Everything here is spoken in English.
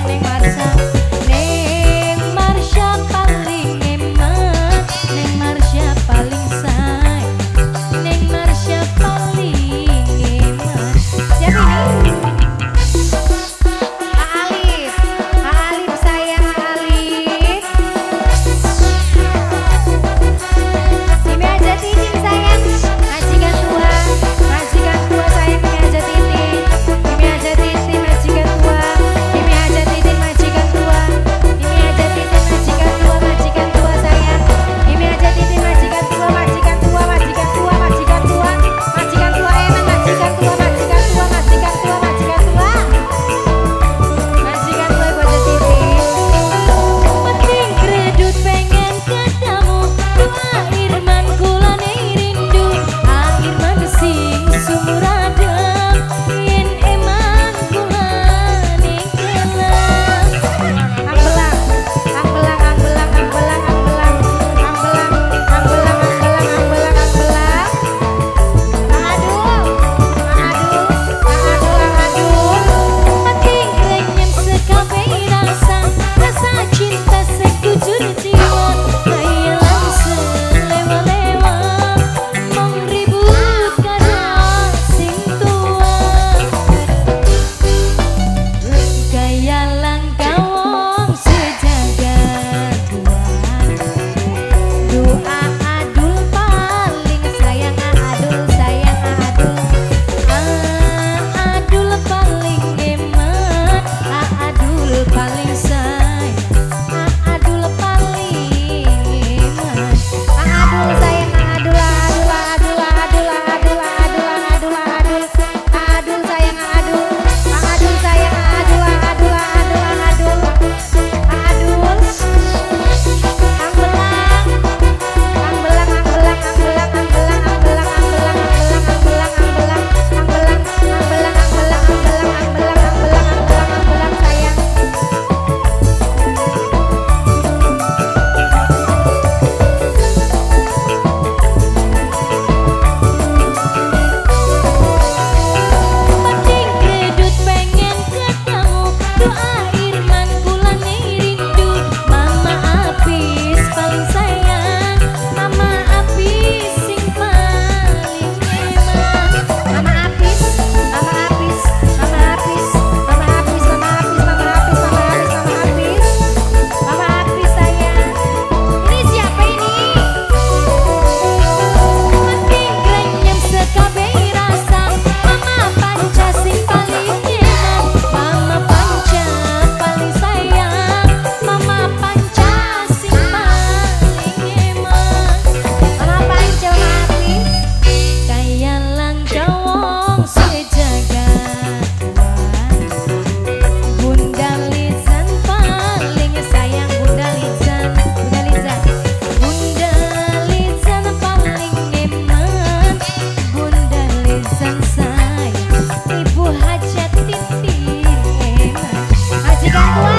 Aning back.